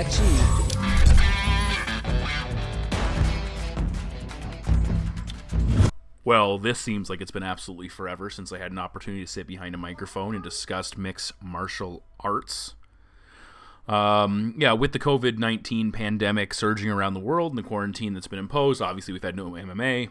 achieved. Well, this seems like it's been absolutely forever since I had an opportunity to sit behind a microphone and discuss mixed martial arts. Um, yeah, with the COVID 19 pandemic surging around the world and the quarantine that's been imposed, obviously we've had no MMA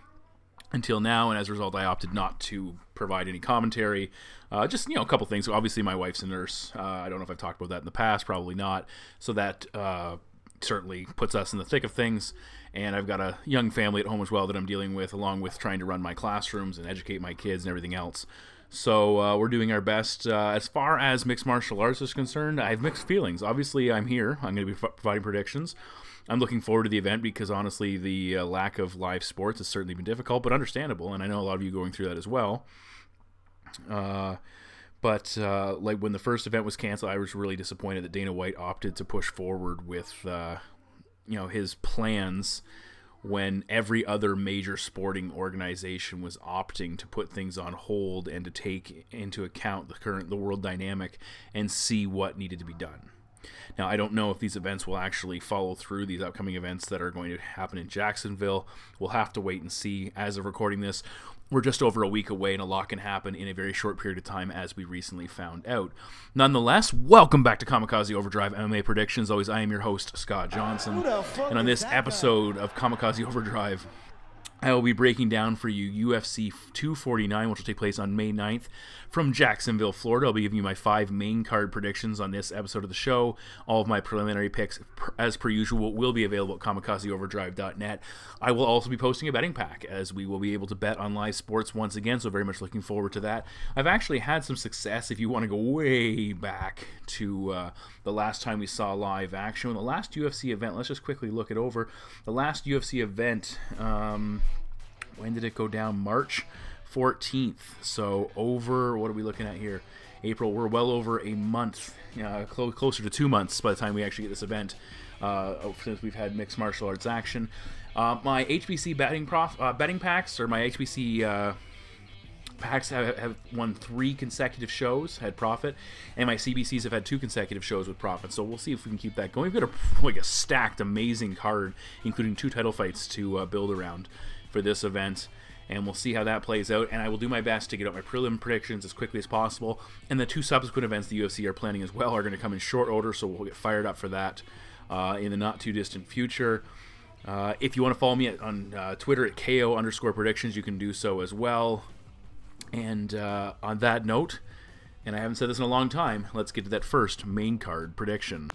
until now, and as a result, I opted not to provide any commentary. Uh, just, you know, a couple things. Obviously, my wife's a nurse. Uh, I don't know if I've talked about that in the past, probably not. So that uh, certainly puts us in the thick of things. And I've got a young family at home as well that I'm dealing with, along with trying to run my classrooms and educate my kids and everything else. So uh, we're doing our best. Uh, as far as mixed martial arts is concerned, I have mixed feelings. Obviously, I'm here. I'm going to be providing predictions. I'm looking forward to the event because honestly, the uh, lack of live sports has certainly been difficult, but understandable. And I know a lot of you going through that as well. Uh, but uh, like when the first event was canceled, I was really disappointed that Dana White opted to push forward with uh, you know his plans when every other major sporting organization was opting to put things on hold and to take into account the current the world dynamic and see what needed to be done. Now, I don't know if these events will actually follow through, these upcoming events that are going to happen in Jacksonville. We'll have to wait and see. As of recording this, we're just over a week away, and a lot can happen in a very short period of time, as we recently found out. Nonetheless, welcome back to Kamikaze Overdrive MMA Predictions. Always, I am your host, Scott Johnson. And on this episode of Kamikaze Overdrive, I will be breaking down for you UFC 249, which will take place on May 9th from Jacksonville, Florida. I'll be giving you my five main card predictions on this episode of the show. All of my preliminary picks, as per usual, will be available at kamikazeoverdrive.net. I will also be posting a betting pack as we will be able to bet on live sports once again, so very much looking forward to that. I've actually had some success if you want to go way back to uh, the last time we saw live action. The last UFC event, let's just quickly look it over. The last UFC event. Um, when did it go down? March 14th. So over, what are we looking at here? April. We're well over a month, uh, clo- closer to two months by the time we actually get this event. Uh, since we've had mixed martial arts action, uh, my HBC betting prof, uh, betting packs or my HBC uh, packs have, have, won three consecutive shows, had profit, and my CBCs have had two consecutive shows with profit. So we'll see if we can keep that going. We've got a like a stacked, amazing card, including two title fights to uh, build around for this event. And we'll see how that plays out. And I will do my best to get out my prelim predictions as quickly as possible. And the two subsequent events the UFC are planning as well are going to come in short order, so we'll get fired up for that uh, in the not too distant future. Uh, if you want to follow me on uh, Twitter at KO underscore predictions, you can do so as well. And uh, on that note, and I haven't said this in a long time, let's get to that first main card prediction.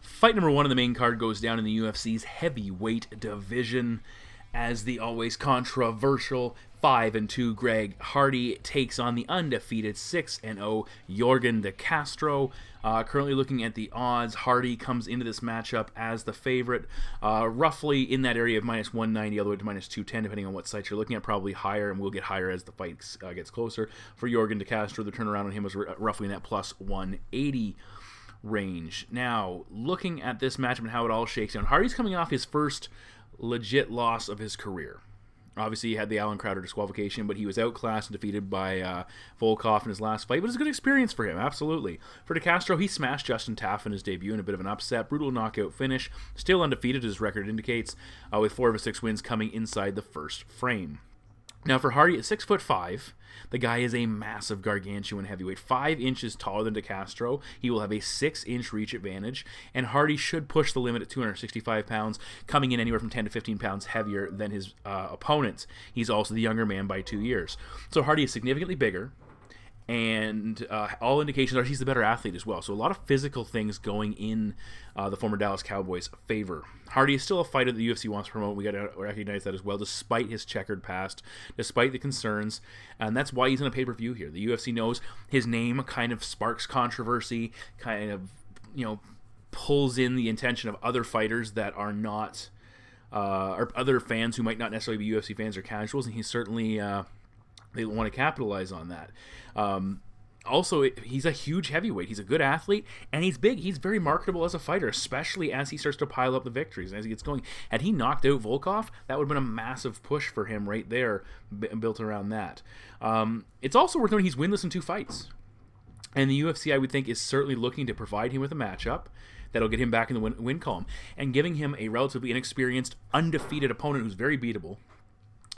Fight number one of the main card goes down in the UFC's heavyweight division as the always controversial 5 and 2 Greg Hardy takes on the undefeated 6 and 0 Yorgan de Castro. Uh, currently looking at the odds, Hardy comes into this matchup as the favorite, uh, roughly in that area of minus 190 all the way to minus 210, depending on what site you're looking at. Probably higher, and will get higher as the fight uh, gets closer. For Yorgan de Castro, the turnaround on him was roughly in that plus 180 range. Now, looking at this matchup and how it all shakes down, Hardy's coming off his first legit loss of his career. Obviously, he had the Allen Crowder disqualification, but he was outclassed and defeated by uh, Volkov in his last fight. But it's a good experience for him, absolutely. For De Castro, he smashed Justin Tafa in his debut in a bit of an upset, brutal knockout finish. Still undefeated, as his record indicates, uh, with four of his six wins coming inside the first frame. Now, for Hardy at six foot five, the guy is a massive gargantuan heavyweight, five inches taller than De Castro. He will have a six inch reach advantage, and Hardy should push the limit at 265 pounds, coming in anywhere from 10 to 15 pounds heavier than his uh, opponents. He's also the younger man by two years. So Hardy is significantly bigger, and uh, all indications are he's the better athlete as well. So a lot of physical things going in uh, the former Dallas Cowboys' favor. Hardy is still a fighter the UFC wants to promote. We got to recognize that as well, despite his checkered past, despite the concerns, and that's why he's in a pay per view here. The UFC knows his name kind of sparks controversy, kind of you know pulls in the attention of other fighters that are not. Uh, or other fans who might not necessarily be UFC fans or casuals, and he's certainly uh, they want to capitalize on that. Um, also, he's a huge heavyweight. He's a good athlete, and he's big. He's very marketable as a fighter, especially as he starts to pile up the victories and as he gets going. Had he knocked out Volkov, that would have been a massive push for him right there, built around that. Um, it's also worth noting he's winless in two fights. And the UFC, I would think, is certainly looking to provide him with a matchup that'll get him back in the win, win column. And giving him a relatively inexperienced, undefeated opponent who's very beatable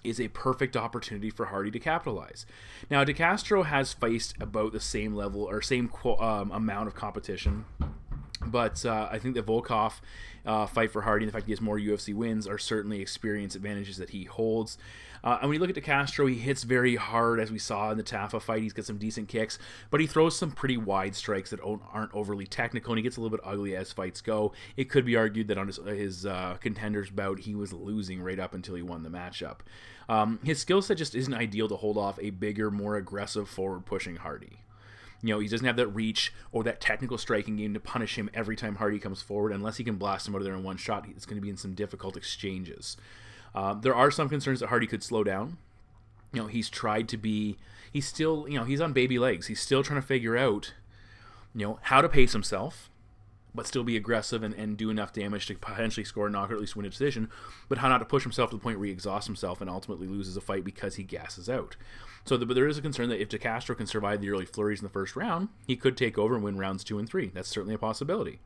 is a perfect opportunity for Hardy to capitalize. Now, DeCastro has faced about the same level or same um, amount of competition but uh, I think that Volkov uh, fight for Hardy and the fact he has more UFC wins are certainly experience advantages that he holds. Uh, and when you look at DeCastro, he hits very hard, as we saw in the Tafa fight. He's got some decent kicks, but he throws some pretty wide strikes that aren't overly technical, and he gets a little bit ugly as fights go. It could be argued that on his, his uh, contenders bout, he was losing right up until he won the matchup. Um, his skill set just isn't ideal to hold off a bigger, more aggressive, forward pushing Hardy. You know, he doesn't have that reach or that technical striking game to punish him every time Hardy comes forward. Unless he can blast him out of there in one shot, it's going to be in some difficult exchanges. Uh, there are some concerns that Hardy could slow down. You know, he's tried to be, he's still, you know, he's on baby legs. He's still trying to figure out, you know, how to pace himself, but still be aggressive and, and do enough damage to potentially score a knock or at least win a decision, but how not to push himself to the point where he exhausts himself and ultimately loses a fight because he gasses out. So, the, but there is a concern that if DeCastro can survive the early flurries in the first round, he could take over and win rounds two and three. That's certainly a possibility.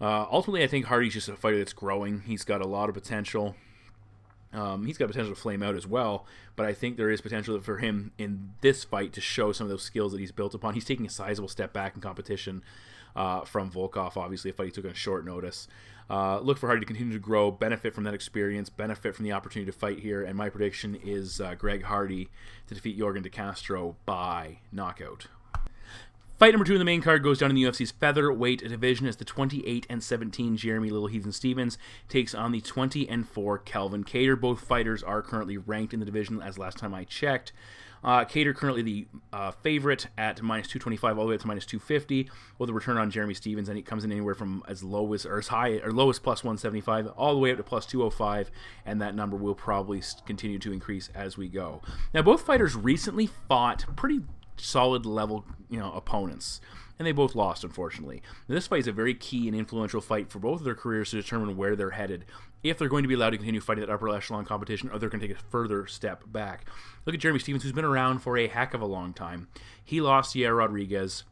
Uh, ultimately, I think Hardy's just a fighter that's growing. He's got a lot of potential. Um, he's got potential to flame out as well, but I think there is potential for him in this fight to show some of those skills that he's built upon. He's taking a sizable step back in competition uh, from Volkov, obviously, a fight he took on short notice. Uh, look for Hardy to continue to grow, benefit from that experience, benefit from the opportunity to fight here. And my prediction is uh, Greg Hardy to defeat Yorgan De Castro by knockout. Fight number two in the main card goes down in the UFC's featherweight division as the 28 and 17 Jeremy Little Heathen Stephens takes on the 20 and 4 Calvin Kattar. Both fighters are currently ranked in the division as last time I checked. Uh, Kattar currently the uh, favorite at minus 225 all the way up to minus 250 with a return on Jeremy Stephens, and he comes in anywhere from as low as or as high or lowest plus 175 all the way up to plus 205, and that number will probably continue to increase as we go. Now, both fighters recently fought pretty solid level, you know, opponents and they both lost, unfortunately. Now, this fight is a very key and influential fight for both of their careers to determine where they're headed, if they're going to be allowed to continue fighting that upper echelon competition, or they're going to take a further step back. Look at Jeremy Stephens, who's been around for a heck of a long time. He lost Yair Rodriguez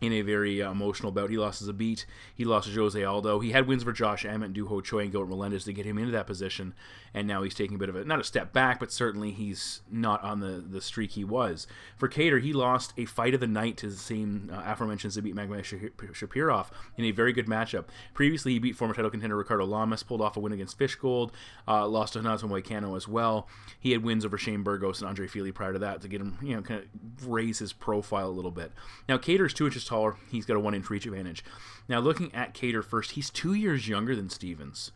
in a very uh, emotional bout. He lost Zabit. He lost to Jose Aldo. He had wins for Josh Emmett, Doo Ho Choi, and Gilbert Melendez to get him into that position. And now he's taking a bit of a, not a step back, but certainly he's not on the, the streak he was. For Kattar, he lost a fight of the night to the same uh, aforementioned Zabit Magomed in a very good matchup. Previously, he beat former title contender Ricardo Lamas, pulled off a win against Fishgold, uh, lost to Renato Moicano as well. He had wins over Shane Burgos and Andre Fili prior to that to get him, you know, kind of raise his profile a little bit. Now, Kattar's two inches taller. He's got a one inch reach advantage. Now, looking at Kattar first, he's two years younger than Stephens,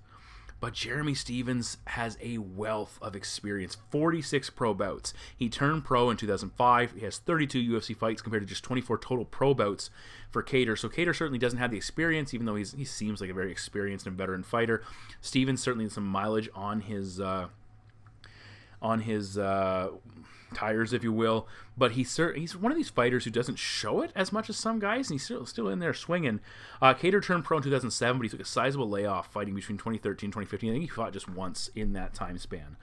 But Jeremy Stephens has a wealth of experience 46 pro bouts. He turned pro in 2005. He has 32 UFC fights compared to just 24 total pro bouts for Kattar. So Kattar certainly doesn't have the experience, even though he's, he seems like a very experienced and veteran fighter. Stephens certainly has some mileage on his. Uh, on his uh, tires, if you will. But he's he's one of these fighters who doesn't show it as much as some guys, and he's still still in there swinging. Uh, Kattar turned pro in 2007, but he took a sizable layoff fighting between 2013 and 2015. I think he fought just once in that time span.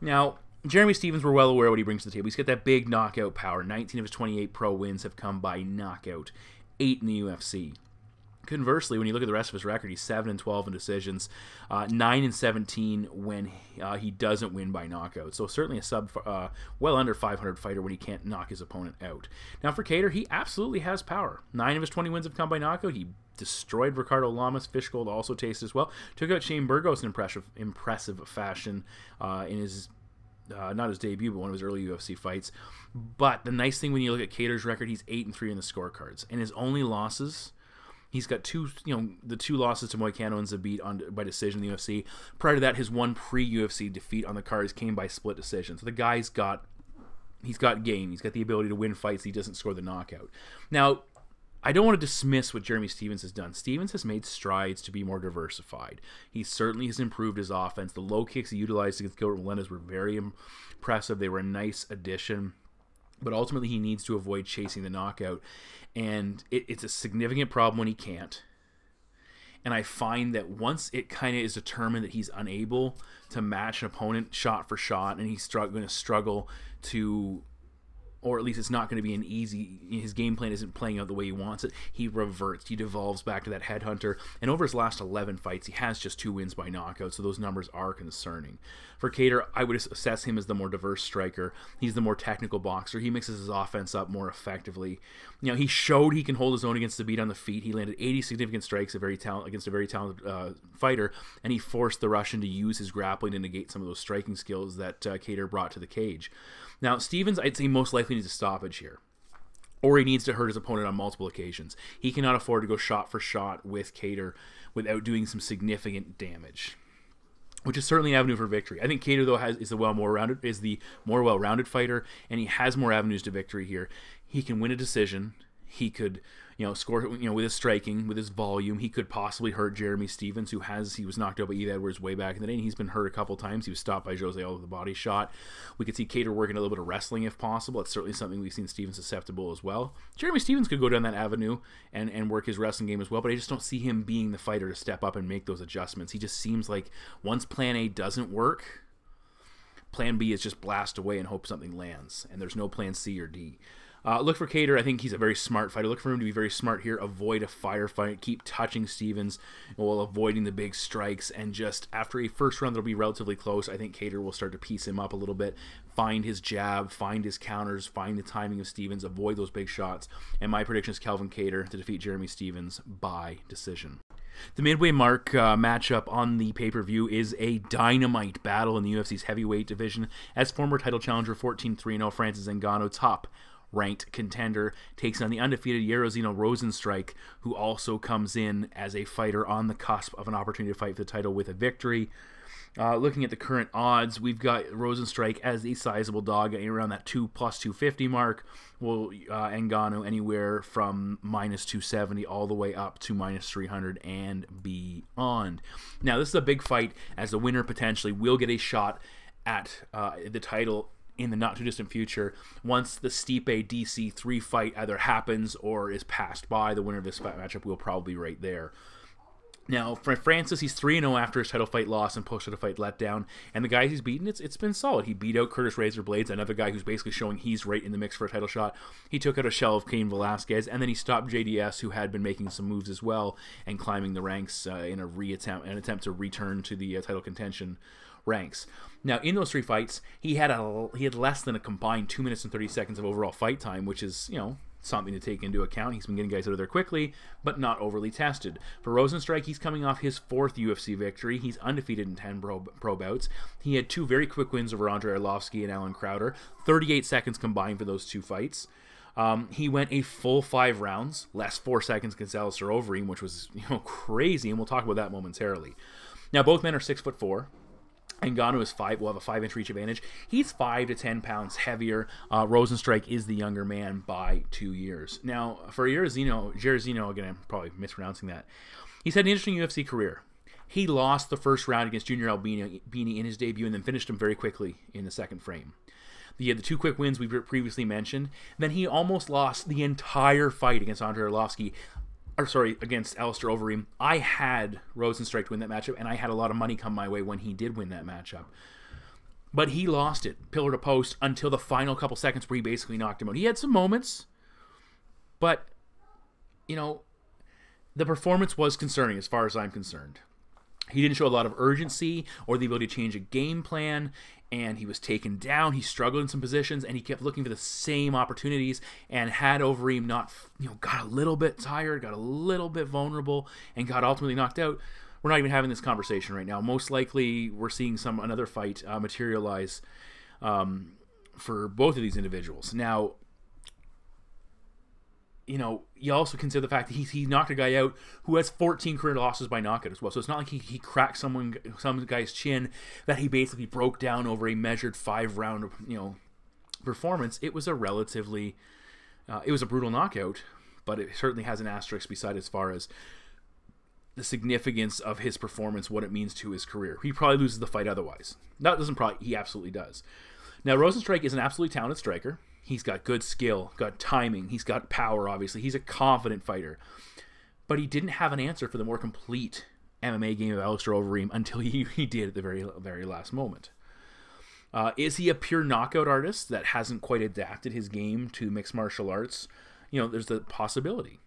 Now, Jeremy Stephens, we're well aware what he brings to the table. He's got that big knockout power. 19 of his 28 pro wins have come by knockout, eight in the UFC. Conversely, when you look at the rest of his record, he's seven and twelve in decisions, uh, nine and seventeen when uh, he doesn't win by knockout. So certainly a sub, uh, well under 500 fighter when he can't knock his opponent out. Now for Kattar, he absolutely has power. Nine of his 20 wins have come by knockout. He destroyed Ricardo Lamas. Fishgold also tastes as well. Took out Shane Burgos in impressive, impressive fashion uh, in his uh, not his debut, but one of his early UFC fights. But the nice thing when you look at Kattar's record, he's eight and three in the scorecards, and his only losses He's got two, you know, the two losses to Moicano and Zabit on by decision in the UFC. Prior to that, his one pre-UFC defeat on the cards came by split decision. So the guy's got, he's got game. He's got the ability to win fights. He doesn't score the knockout. Now, I don't want to dismiss what Jeremy Stephens has done. Stephens has made strides to be more diversified. He certainly has improved his offense. The low kicks he utilized against Gilbert Melendez were very impressive. They were a nice addition but ultimately he needs to avoid chasing the knockout. And it, it's a significant problem when he can't. And i find that once it kind of is determined that he's unable to match an opponent shot for shot and he's going to struggle to or at least it's not going to be an easy. His game plan isn't playing out the way he wants it. He reverts. He devolves back to that headhunter. And over his last 11 fights, he has just two wins by knockout. So those numbers are concerning. For Kattar, I would assess him as the more diverse striker. He's the more technical boxer. He mixes his offense up more effectively. You know, he showed he can hold his own against the beat on the feet. He landed 80 significant strikes a very talent, against a very talented uh, fighter, and he forced the Russian to use his grappling to negate some of those striking skills that uh, brought to the cage. Now, Stephens, I'd say most likely needs a stoppage here. Or he needs to hurt his opponent on multiple occasions. He cannot afford to go shot for shot with Kattar without doing some significant damage which is certainly an avenue for victory. I think Kattar though has is the well more rounded is the more well rounded fighter, and he has more avenues to victory here. He can win a decision. He could you know, score, you know, with his striking, with his volume, he could possibly hurt Jeremy Stephens, who has, he was knocked out by Yves Edwards way back in the day, and he's been hurt a couple times. He was stopped by Jose with a body shot. We could see Kattar working a little bit of wrestling if possible. It's certainly something we've seen Stephens susceptible as well. Jeremy Stephens could go down that avenue and, and work his wrestling game as well, but I just don't see him being the fighter to step up and make those adjustments. He just seems like once plan A doesn't work, plan B is just blast away and hope something lands, and there's no plan C or D. Uh, look for Kattar. I think he's a very smart fighter. Look for him to be very smart here. Avoid a firefight. Keep touching Stephens while avoiding the big strikes. And just after a first round that'll be relatively close, I think Kattar will start to piece him up a little bit. Find his jab, find his counters, find the timing of Stephens, avoid those big shots. And my prediction is Calvin Kattar to defeat Jeremy Stephens by decision. The midway mark uh, matchup on the pay per view is a dynamite battle in the UFC's heavyweight division as former title challenger 14 3 0 Francis Ngannou top ranked contender, takes on the undefeated Jairzinho Rozenstruik, who also comes in as a fighter on the cusp of an opportunity to fight for the title with a victory. Uh, looking at the current odds, we've got Rozenstruik as a sizable dog around that 2 plus 250 mark. Well, uh, Ngannou anywhere from minus 270 all the way up to minus 300 and beyond. Now, this is a big fight as the winner potentially will get a shot at uh, the title in the not too distant future once the Stipe DC three fight either happens or is passed by. The winner of this matchup will probably be right there. Now, for Francis, he's 3 0 after his title fight loss and post title fight letdown. And the guys he's beaten, it's, it's been solid. He beat out Curtis Razor Blaydes, another guy who's basically showing he's right in the mix for a title shot. He took out a shell of Cain Velasquez, and then he stopped JDS, who had been making some moves as well and climbing the ranks uh, in a re-attempt, an attempt to return to the uh, title contention ranks. Now, in those three fights, he had a he had less than a combined two minutes and thirty seconds of overall fight time, which is you know something to take into account. He's been getting guys out of there quickly, but not overly tested. For Rozenstruik, he's coming off his fourth UFC victory. He's undefeated in 10 pro, pro bouts. He had two very quick wins over Andrei Arlovski and Allen Crowder, 38 seconds combined for those two fights. Um, he went a full five rounds, last four seconds against Alistair Overeem, which was you know crazy, and we'll talk about that momentarily. Now both men are six foot four. Ngannou is five. Will have a five-inch reach advantage. He's five to ten pounds heavier. Uh, Rozenstruik is the younger man by two years. Now, for Jairzinho, Jairzinho again, I'm probably mispronouncing that. He's had an interesting UFC career. He lost the first round against Junior Albini in his debut, and then finished him very quickly in the second frame. He had the two quick wins we previously mentioned. Then he almost lost the entire fight against Andrei Arlovski or sorry, against Alistair Overeem, I had Rozenstruik win that matchup, and I had a lot of money come my way when he did win that matchup. But he lost it, pillar to post, until the final couple seconds where he basically knocked him out. He had some moments, but, you know, the performance was concerning as far as I'm concerned. He didn't show a lot of urgency or the ability to change a game plan, and he was taken down. He struggled in some positions, and he kept looking for the same opportunities. And had Overeem not, you know, got a little bit tired, got a little bit vulnerable, and got ultimately knocked out, we're not even having this conversation right now. Most likely, we're seeing some another fight uh, materialize um, for both of these individuals. Now, you know, you also consider the fact that he, he knocked a guy out who has 14 career losses by knockout as well. So it's not like he, he cracked someone some guy's chin that he basically broke down over a measured five round you know performance. It was a relatively uh, it was a brutal knockout, but it certainly has an asterisk beside as far as the significance of his performance, what it means to his career. He probably loses the fight otherwise. That doesn't probably he absolutely does. Now Rozenstruik is an absolutely talented striker. He's got good skill, got timing, he's got power, obviously. He's a confident fighter. But he didn't have an answer for the more complete MMA game of Alistair Overeem until he, he did at the very very last moment. Uh, is he a pure knockout artist that hasn't quite adapted his game to mixed martial arts? You know, there's the possibility.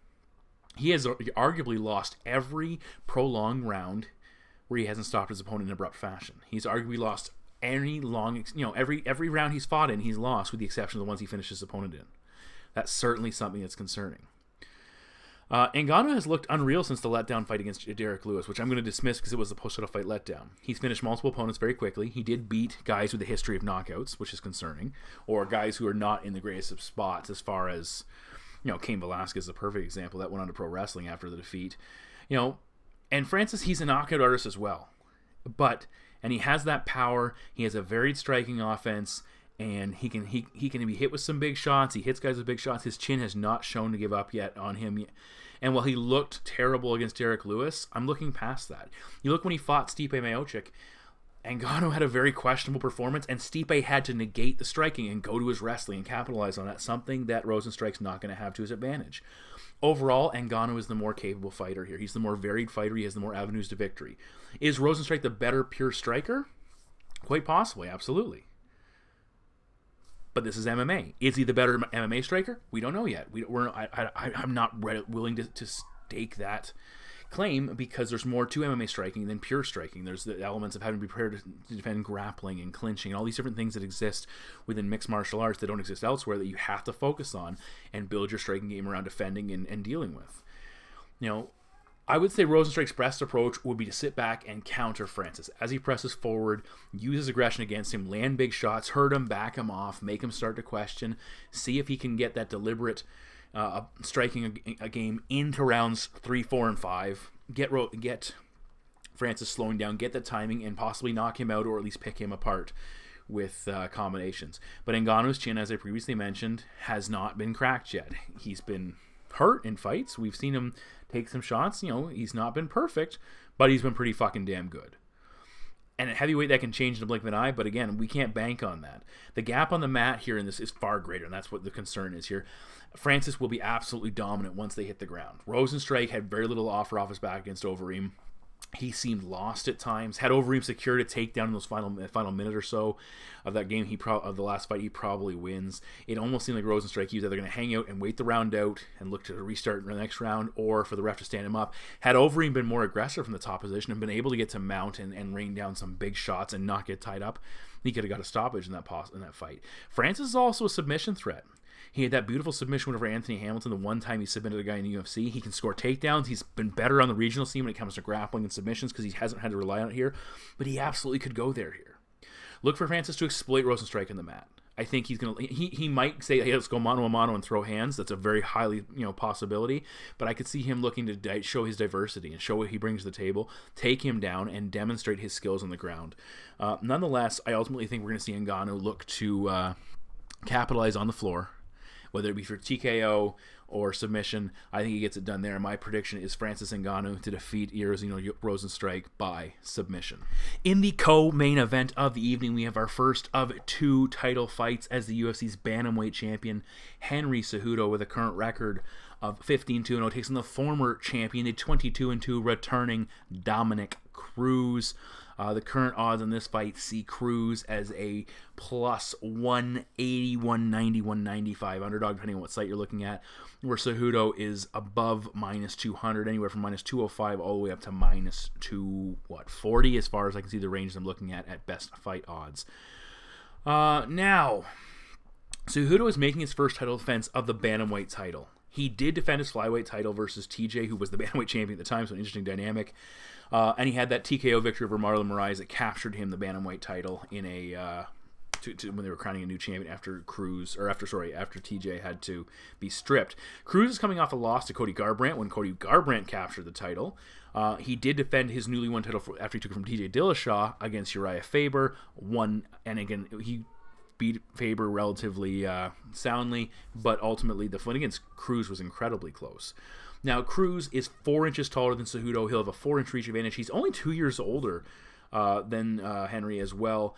He has arguably lost every prolonged round where he hasn't stopped his opponent in abrupt fashion. He's arguably lost any long, you know, every every round he's fought in, he's lost, with the exception of the ones he finished his opponent in. That's certainly something that's concerning. Uh, Ngannou has looked unreal since the letdown fight against Derrick Lewis, which I'm going to dismiss because it was a post-title fight letdown. He's finished multiple opponents very quickly. He did beat guys with a history of knockouts, which is concerning, or guys who are not in the greatest of spots as far as, you know, Cain Velasquez is a perfect example that went on to pro wrestling after the defeat. You know, and Francis, he's a knockout artist as well, but and he has that power. He has a varied striking offense and he can he, he can be hit with some big shots. He hits guys with big shots. His chin has not shown to give up yet on him. And while he looked terrible against Derrick Lewis, I'm looking past that. You look when he fought Stipe Miocic, Ngannou had a very questionable performance, and Stipe had to negate the striking and go to his wrestling and capitalize on that. Something that Rozenstruik's not going to have to his advantage. Overall, Ngannou is the more capable fighter here. He's the more varied fighter. He has the more avenues to victory. Is Rozenstruik the better pure striker? Quite possibly, absolutely but this is MMA. Is he the better MMA striker? We don't know yet. We, we're I, I'm not willing to, to stake that claim because there's more to MMA striking than pure striking. There's the elements of having to be prepared to defend grappling and clinching and all these different things that exist within mixed martial arts that don't exist elsewhere that you have to focus on and build your striking game around defending and, and dealing with. You know, I would say Rozenstruik's best approach would be to sit back and counter Francis as he presses forward, use his aggression against him, land big shots, hurt him, back him off, make him start to question, see if he can get that deliberate uh, striking a, a, game into rounds three, four, and five. Get get Francis slowing down, get the timing, and possibly knock him out or at least pick him apart with uh, combinations. But Ngannou's chin, as I previously mentioned, has not been cracked yet. He's been hurt in fights. We've seen him take some shots. You know, he's not been perfect, but he's been pretty fucking damn good. And at heavyweight, that can change in a blink of an eye, but again, we can't bank on that. The gap on the mat here in this is far greater, and that's what the concern is here. Francis will be absolutely dominant once they hit the ground. Rozenstruik had very little offer off his back against Overeem he seemed lost at times. Had Overeem secured a takedown in those final final minute or so of that game, he pro- of the last fight, he probably wins. It almost seemed like Rozenstruik he was either going to hang out and wait the round out and look to restart in the next round, or for the ref to stand him up. Had Overeem been more aggressive from the top position and been able to get to mount and, and rain down some big shots and not get tied up, he could have got a stoppage in that pos- in that fight. Francis is also a submission threat. He had that beautiful submission over Anthony Hamilton the one time he submitted a guy in the UFC. He can score takedowns. He's been better on the regional scene when it comes to grappling and submissions because he hasn't had to rely on it here. But he absolutely could go there here. Look for Francis to exploit Rozenstruik in the mat. I think he's gonna he, he might say hey let's go mano a mano and throw hands. That's a very highly you know possibility. But I could see him looking to show his diversity and show what he brings to the table, take him down and demonstrate his skills on the ground. Uh, nonetheless, I ultimately think we're going to see Ngannou look to uh, capitalize on the floor whether it be for TKO or submission. I think he gets it done there. My prediction is Francis Ngannou to defeat Jairzinho Rozenstruik by submission. In the co-main event of the evening, we have our first of two title fights as the UFC's bantamweight champion Henry Cejudo with a current record of 15 2 0 takes on the former champion, the 22 2 returning Dominick Cruz. Uh, the current odds on this fight see Cruz as a plus 180, 190, 195 underdog, depending on what site you're looking at, where Cejudo is above minus 200, anywhere from minus 205 all the way up to minus 2, what, 40, as far as I can see the range I'm looking at at best fight odds. Uh, now, Cejudo is making his first title defense of the Bantamweight title. He did defend his flyweight title versus TJ, who was the bantamweight champion at the time, so an interesting dynamic. Uh, and he had that TKO victory over Marlon Moraes that captured him the bantamweight title in a uh, to, to, when they were crowning a new champion after Cruz or after sorry after TJ had to be stripped. Cruz is coming off a loss to Cody Garbrandt when Cody Garbrandt captured the title. Uh, he did defend his newly won title for, after he took it from TJ Dillashaw against Urijah Faber. Won and again he beat Faber relatively uh, soundly, but ultimately the fight against Cruz was incredibly close. Now, Cruz is four inches taller than Cejudo. He'll have a four inch reach advantage. He's only two years older uh, than uh, Henry as well.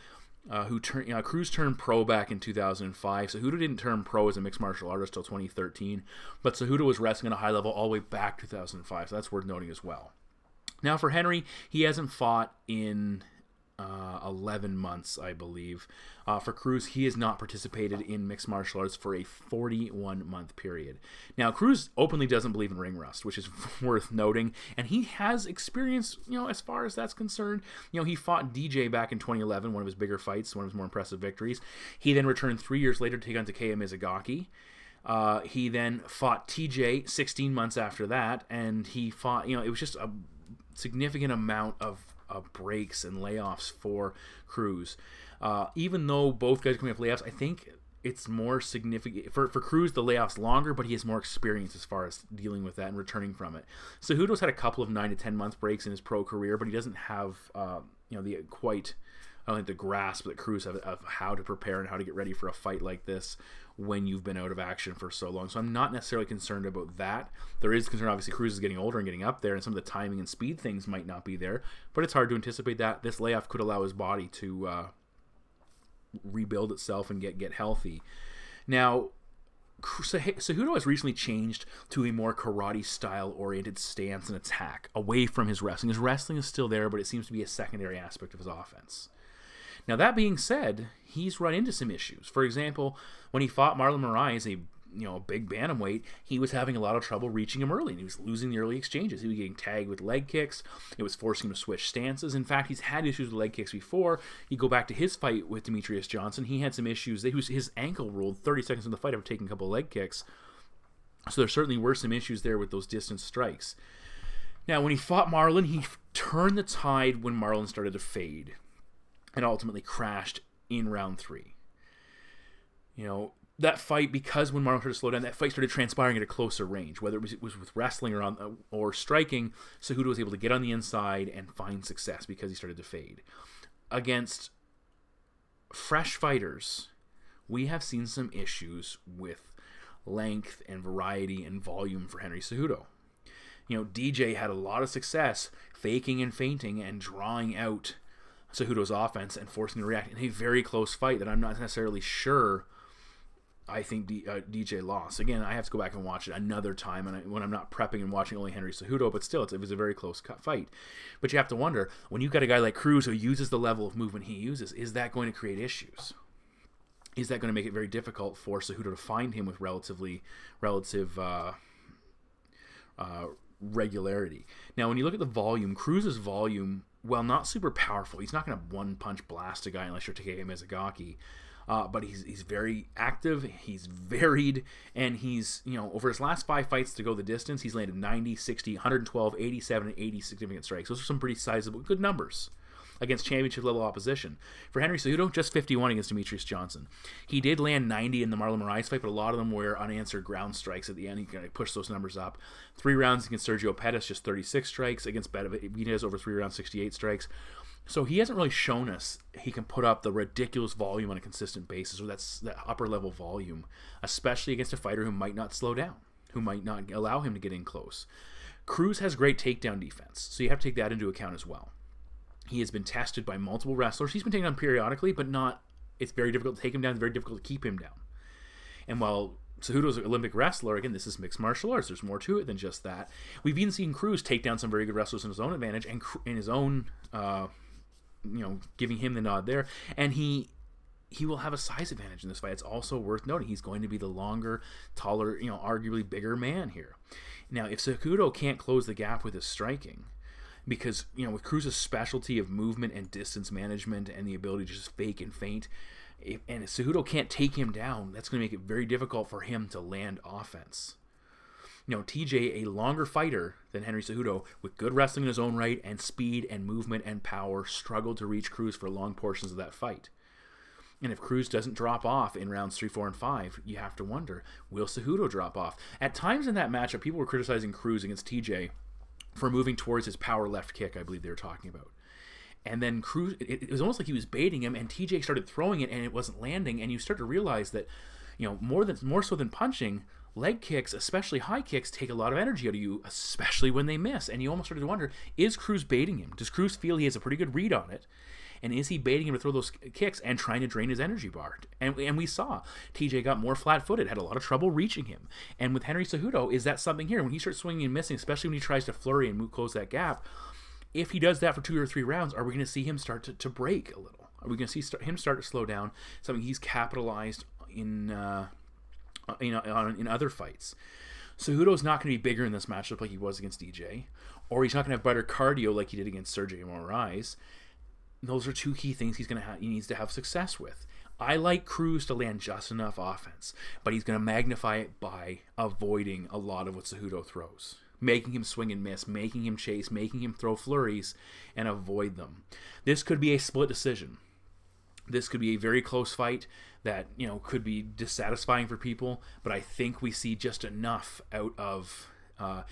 Uh, who turned you know, Cruz turned pro back in 2005. Cejudo didn't turn pro as a mixed martial artist until 2013, but Cejudo was wrestling at a high level all the way back 2005. So that's worth noting as well. Now for Henry, he hasn't fought in uh, 11 months, I believe. Uh, for Cruz, he has not participated in mixed martial arts for a 41 month period. Now, Cruz openly doesn't believe in ring rust, which is worth noting, and he has experience, you know, as far as that's concerned. You know, he fought DJ back in 2011, one of his bigger fights, one of his more impressive victories. He then returned three years later to take on Takeya Mizugaki. Uh, he then fought TJ 16 months after that, and he fought, you know, it was just a significant amount of uh, breaks and layoffs for Cruz. Uh, even though both guys are coming off layoffs, I think it's more significant for for Cruz. The layoffs longer, but he has more experience as far as dealing with that and returning from it. Cejudo's had a couple of nine to ten month breaks in his pro career, but he doesn't have uh, you know the quite I don't think the grasp that Cruz have of how to prepare and how to get ready for a fight like this when you've been out of action for so long. So I'm not necessarily concerned about that. There is concern, obviously, Cruz is getting older and getting up there, and some of the timing and speed things might not be there. But it's hard to anticipate that. This layoff could allow his body to uh, rebuild itself and get get healthy. Now, Cejudo has recently changed to a more karate style oriented stance and attack away from his wrestling. His wrestling is still there, but it seems to be a secondary aspect of his offense. Now, that being said, he's run into some issues. For example, when he fought Marlon Moraes, a you know, a big bantamweight, he was having a lot of trouble reaching him early, and he was losing the early exchanges. He was getting tagged with leg kicks. It was forcing him to switch stances. In fact, he's had issues with leg kicks before. You go back to his fight with Demetrious Johnson, he had some issues. His ankle rolled 30 seconds in the fight after taking a couple leg kicks. So there certainly were some issues there with those distance strikes. Now, when he fought Marlon, he turned the tide when Marlon started to fade and ultimately crashed in round three. You know, that fight, because when Marlon started to slow down, that fight started transpiring at a closer range, whether it was, it was with wrestling or, on, or striking, Cejudo was able to get on the inside and find success because he started to fade. Against fresh fighters, we have seen some issues with length and variety and volume for Henry Cejudo. You know, DJ had a lot of success faking and feinting and drawing out Cejudo's offense and forcing him to react in a very close fight that I'm not necessarily sure. I think D, uh, DJ lost. Again, I have to go back and watch it another time, and I, when I'm not prepping and watching only Henry Cejudo, but still, it was a very close fight. But you have to wonder when you've got a guy like Cruz who uses the level of movement he uses, is that going to create issues? Is that going to make it very difficult for Cejudo to find him with relatively relative uh, uh, regularity? Now, when you look at the volume, Cruz's volume well, not super powerful. He's not going to one punch blast a guy unless you're Takeya Mizugaki. Uh, but he's he's very active, he's varied, and he's, you know, over his last five fights to go the distance, he's landed 90, 60, 112, 87, and 80 significant strikes. Those are some pretty sizable, good numbers against championship level opposition. For Henry Cejudo, just 51 against Demetrious Johnson. He did land 90 in the Marlon Moraes fight, but a lot of them were unanswered ground strikes at the end. He kind of pushed those numbers up. Three rounds against Sergio Pettis, just 36 strikes. Against Benavidez, over three rounds, 68 strikes. So he hasn't really shown us he can put up the ridiculous volume on a consistent basis, or that's that upper level volume, especially against a fighter who might not slow down, who might not allow him to get in close. Cruz has great takedown defense, so you have to take that into account as well. He has been tested by multiple wrestlers. He's been taken down periodically, but not. It's very difficult to take him down. It's very difficult to keep him down. And while Cejudo's an Olympic wrestler, again, this is mixed martial arts. There's more to it than just that. We've even seen Cruz take down some very good wrestlers in his own advantage and in his own, uh, you know, giving him the nod there. And he he will have a size advantage in this fight. It's also worth noting he's going to be the longer, taller, you know, arguably bigger man here. Now, if Cejudo can't close the gap with his striking, because you know with Cruz's specialty of movement and distance management and the ability to just fake and feint, if, and if Cejudo can't take him down, that's going to make it very difficult for him to land offense. You know, TJ, a longer fighter than Henry Cejudo, with good wrestling in his own right and speed and movement and power, struggled to reach Cruz for long portions of that fight. And if Cruz doesn't drop off in rounds three, four, and five, you have to wonder, will Cejudo drop off? At times in that matchup, people were criticizing Cruz against TJ for moving towards his power left kick, I believe they were talking about. And then Cruz, it, it was almost like he was baiting him, and TJ started throwing it, and it wasn't landing. And you start to realize that, you know, more than more so than punching, leg kicks, especially high kicks, take a lot of energy out of you, especially when they miss. And you almost started to wonder: Is Cruz baiting him? Does Cruz feel he has a pretty good read on it? And is he baiting him to throw those kicks and trying to drain his energy bar? And, and we saw TJ got more flat footed, had a lot of trouble reaching him. And with Henry Cejudo, is that something here? When he starts swinging and missing, especially when he tries to flurry and move, close that gap, If he does that for two or three rounds, are we going to see him start to, to break a little? Are we going to see start, him start to slow down? Something he's capitalized in, uh, you know, in other fights. Cejudo's not going to be bigger in this matchup like he was against DJ, or he's not going to have better cardio like he did against Sergio Moraes. Those are two key things he's going to have. He needs to have success with. I like Cruz to land just enough offense, but he's going to magnify it by avoiding a lot of what Cejudo throws, making him swing and miss, making him chase, making him throw flurries, and avoid them. This could be a split decision. This could be a very close fight that you know could be dissatisfying for people, but I think we see just enough out of. Uh,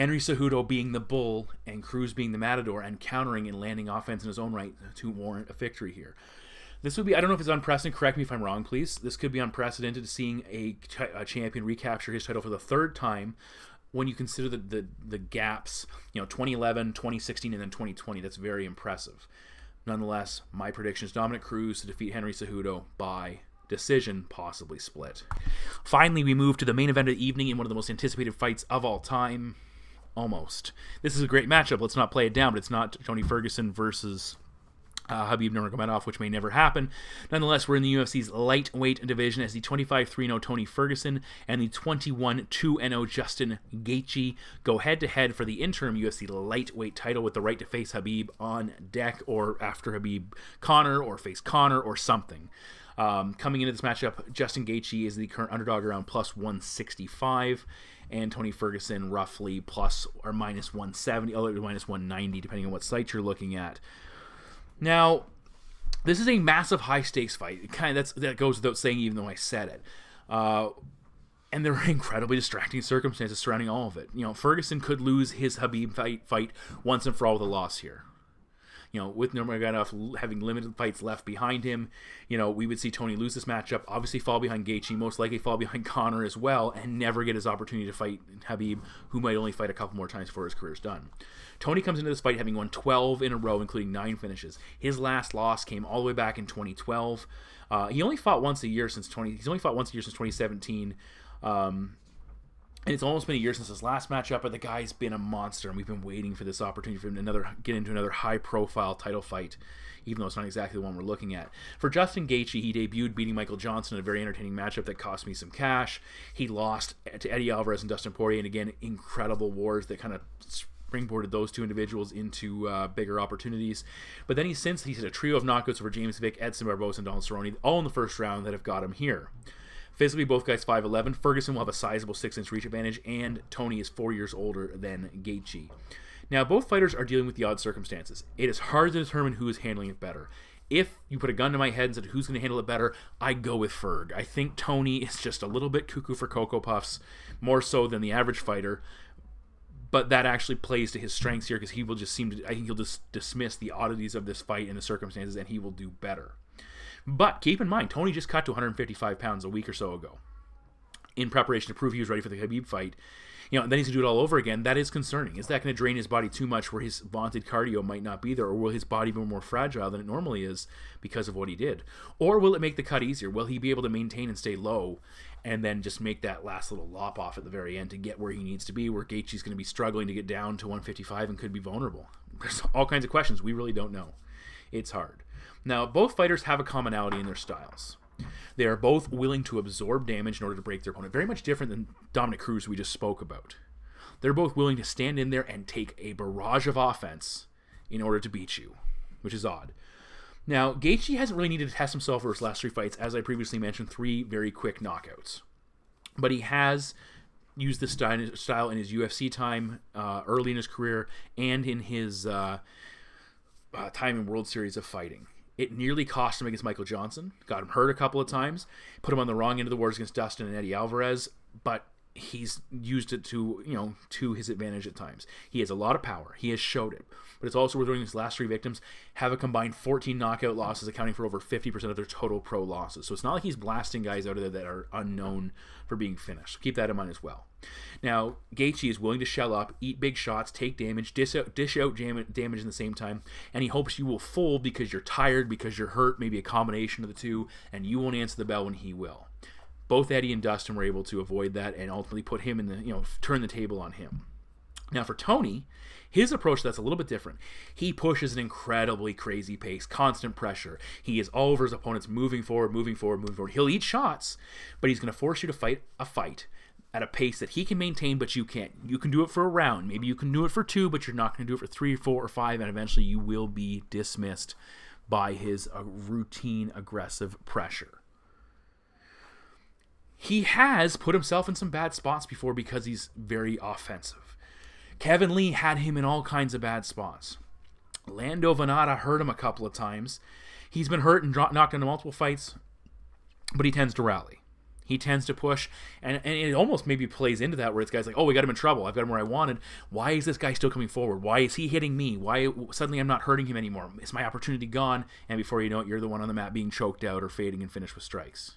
Henry Cejudo being the bull and Cruz being the matador and countering and landing offense in his own right to warrant a victory here. This would be, I don't know if it's unprecedented, correct me if I'm wrong, please. This could be unprecedented seeing a, a champion recapture his title for the third time when you consider the, the, the gaps, you know, 2011, 2016, and then 2020. That's very impressive. Nonetheless, my prediction is Dominick Cruz to defeat Henry Cejudo by decision, possibly split. Finally, we move to the main event of the evening in one of the most anticipated fights of all time. Almost. This is a great matchup. Let's not play it down, but it's not Tony Ferguson versus uh, Habib Nurmagomedov, which may never happen. Nonetheless, we're in the UFC's lightweight division as the 25-3-0 Tony Ferguson and the 21-2-0 Justin Gaethje go head-to-head for the interim UFC lightweight title with the right to face Habib on deck or after Habib Conor or face Conor or something. Um, coming into this matchup, Justin Gaethje is the current underdog around plus 165 and Tony Ferguson roughly plus or minus 170, or minus 190, depending on what site you're looking at. Now, this is a massive high stakes fight. It kind of that's that goes without saying, even though I said it. Uh, and there are incredibly distracting circumstances surrounding all of it. You know, Ferguson could lose his Habib fight, fight once and for all with a loss here. You know, with Nurmagomedov having limited fights left behind him, you know, we would see Tony lose this matchup, obviously fall behind Gaethje, most likely fall behind Conor as well, and never get his opportunity to fight Habib, who might only fight a couple more times before his career's done. Tony comes into this fight having won 12 in a row, including nine finishes. His last loss came all the way back in 2012. Uh, he only fought once a year since 20. He's only fought once a year since 2017. Um, and it's almost been a year since his last matchup, but the guy's been a monster, and we've been waiting for this opportunity for him to another get into another high-profile title fight, even though it's not exactly the one we're looking at. For Justin Gaethje, he debuted beating Michael Johnson in a very entertaining matchup that cost me some cash. He lost to Eddie Alvarez and Dustin Poirier, and again, incredible wars that kind of springboarded those two individuals into uh, bigger opportunities. But then he since he's had a trio of knockouts over James Vick, Edson Barboza, and Donald Cerrone, all in the first round that have got him here. Physically, both guys 5'11. Ferguson will have a sizable 6 inch reach advantage, and Tony is four years older than Gaethje. Now, both fighters are dealing with the odd circumstances. It is hard to determine who is handling it better. If you put a gun to my head and said who's going to handle it better, I go with Ferg. I think Tony is just a little bit cuckoo for Cocoa Puffs, more so than the average fighter but that actually plays to his strengths here because he will just seem to I think he'll just dismiss the oddities of this fight and the circumstances and he will do better. But keep in mind, Tony just cut to 155 pounds a week or so ago in preparation to prove he was ready for the Habib fight. You know, then he's gonna do it all over again. That is concerning. Is that going to drain his body too much, where his vaunted cardio might not be there, or will his body be more fragile than it normally is because of what he did, or will it make the cut easier? Will he be able to maintain and stay low and then just make that last little lop off at the very end to get where he needs to be, where Gaethje's going to be struggling to get down to 155 and could be vulnerable. There's all kinds of questions. We really don't know. It's hard. Now, both fighters have a commonality in their styles. They are both willing to absorb damage in order to break their opponent. Very much different than Dominick Cruz, we just spoke about. They're both willing to stand in there and take a barrage of offense in order to beat you, which is odd. Now, Gaethje hasn't really needed to test himself for his last three fights, as I previously mentioned, three very quick knockouts. But he has used this style in his UFC time uh, early in his career and in his uh, uh, time in World Series of Fighting. It nearly cost him against Michael Johnson, got him hurt a couple of times, put him on the wrong end of the wars against Dustin and Eddie Alvarez, but he's used it to you know to his advantage at times. He has a lot of power. He has showed it. But it's also worth noting his last three victims have a combined 14 knockout losses, accounting for over 50% of their total pro losses. So it's not like he's blasting guys out of there that are unknown for being finished. So keep that in mind as well. Now, Gaethje is willing to shell up, eat big shots, take damage, dish out, dish out damage in the same time, and he hopes you will fold because you're tired, because you're hurt, maybe a combination of the two, and you won't answer the bell when he will both Eddie and Dustin were able to avoid that and ultimately put him in the, you know, turn the table on him. Now for Tony, His approach that's a little bit different. He pushes an incredibly crazy pace, constant pressure. He is all over his opponents, moving forward, moving forward, moving forward. He'll eat shots, but he's going to force you to fight a fight at a pace that he can maintain, but you can't. You can do it for a round. Maybe you can do it for two, but you're not going to do it for three, four, or five, and eventually you will be dismissed by his uh, routine aggressive pressure. He has put himself in some bad spots before because he's very offensive. Kevin Lee had him in all kinds of bad spots. Lando Vannata hurt him a couple of times. He's been hurt and knocked into multiple fights, but he tends to rally. He tends to push, and, and it almost maybe plays into that where it's guys like, oh, we got him in trouble. I've got him where I wanted. Why is this guy still coming forward? Why is he hitting me? Why suddenly I'm not hurting him anymore? Is my opportunity gone? And before you know it, you're the one on the mat being choked out or fading and finished with strikes.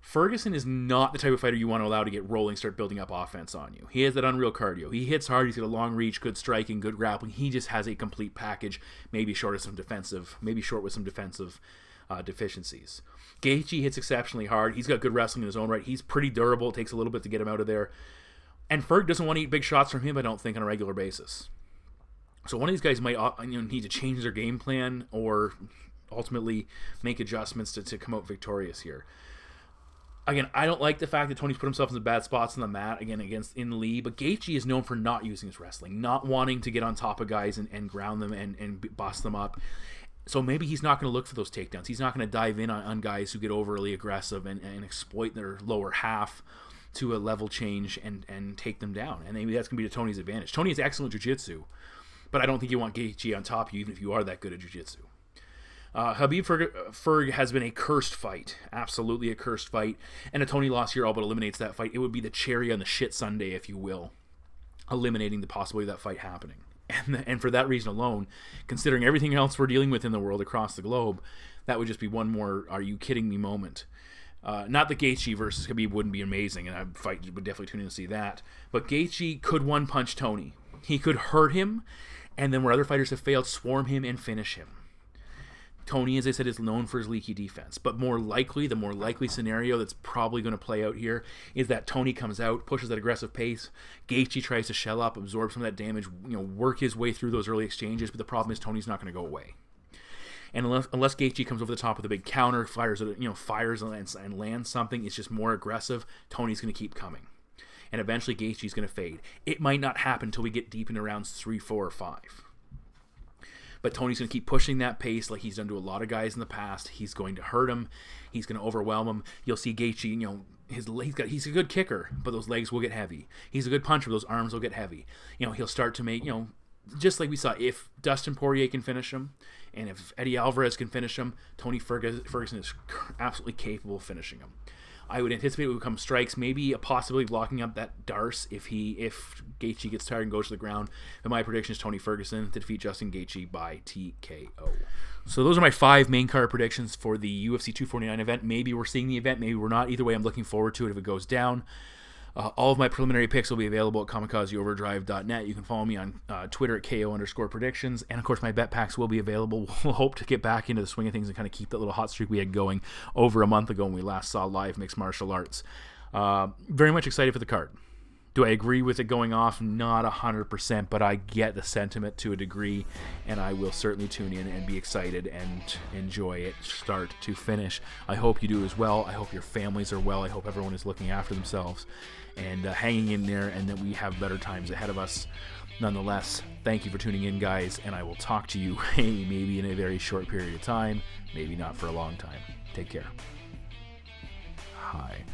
Ferguson is not the type of fighter you want to allow to get rolling, start building up offense on you. He has that unreal cardio. He hits hard. He's got a long reach, good striking, good grappling. He just has a complete package. Maybe short of some defensive, maybe short with some defensive uh, deficiencies. Gaethje hits exceptionally hard. He's got good wrestling in his own right. He's pretty durable. It takes a little bit to get him out of there. And Ferg doesn't want to eat big shots from him. I don't think on a regular basis. So one of these guys might uh, you know, need to change their game plan or ultimately make adjustments to, to come out victorious here again, I don't like the fact that Tony's put himself in the bad spots on the mat again against in Lee, but Gaethje is known for not using his wrestling, not wanting to get on top of guys and, and ground them and, and bust them up. So maybe he's not going to look for those takedowns. He's not going to dive in on, on, guys who get overly aggressive and, and exploit their lower half to a level change and, and take them down. And maybe that's going to be to Tony's advantage. Tony is excellent jiu-jitsu, but I don't think you want Gaethje on top of you, even if you are that good at jiu-jitsu. Uh, Khabib Ferg, Ferg has been a cursed fight, absolutely a cursed fight, and a Tony loss here all but eliminates that fight. It would be the cherry on the shit sundae, if you will, eliminating the possibility of that fight happening. And, and for that reason alone, considering everything else we're dealing with in the world across the globe, that would just be one more "Are you kidding me?" moment. Uh, not that Gaethje versus Khabib wouldn't be amazing, and I fight would definitely tune in to see that. But Gaethje could one punch Tony. He could hurt him, and then where other fighters have failed, swarm him and finish him. Tony, as I said, is known for his leaky defense. But more likely, the more likely scenario that's probably going to play out here is that Tony comes out, pushes that aggressive pace. Gaethje tries to shell up, absorb some of that damage, you know, work his way through those early exchanges. But the problem is Tony's not going to go away. And unless, unless Gaethje comes over the top with a big counter, fires, you know, fires and, and lands something, it's just more aggressive. Tony's going to keep coming, and eventually Gaethje's going to fade. It might not happen until we get deep into rounds three, four, or five. But Tony's going to keep pushing that pace like he's done to a lot of guys in the past. He's going to hurt him. He's going to overwhelm him. You'll see Gaethje, you know, his he's got he's a good kicker, but those legs will get heavy. He's a good puncher, but those arms will get heavy. You know, he'll start to make, you know, just like we saw, if Dustin Poirier can finish him, and if Eddie Alvarez can finish him, Tony Ferguson is absolutely capable of finishing him. I would anticipate it would come strikes, maybe a possibility of locking up that D'Arce if he if Gaethje gets tired and goes to the ground. But my prediction is Tony Ferguson to defeat Justin Gaethje by TKO. So those are my five main card predictions for the UFC 249 event. Maybe we're seeing the event, maybe we're not. Either way, I'm looking forward to it if it goes down. Uh, all of my preliminary picks will be available at kamikazeoverdrive.net. You can follow me on uh, Twitter at KO underscore predictions. And of course, my bet packs will be available. We'll hope to get back into the swing of things and kind of keep that little hot streak we had going over a month ago when we last saw live mixed martial arts. Uh, very much excited for the card. Do I agree with it going off? Not 100%, but I get the sentiment to a degree, and I will certainly tune in and be excited and enjoy it start to finish. I hope you do as well. I hope your families are well. I hope everyone is looking after themselves and uh, hanging in there, and that we have better times ahead of us. Nonetheless, thank you for tuning in, guys, and I will talk to you maybe in a very short period of time, maybe not for a long time. Take care. Hi.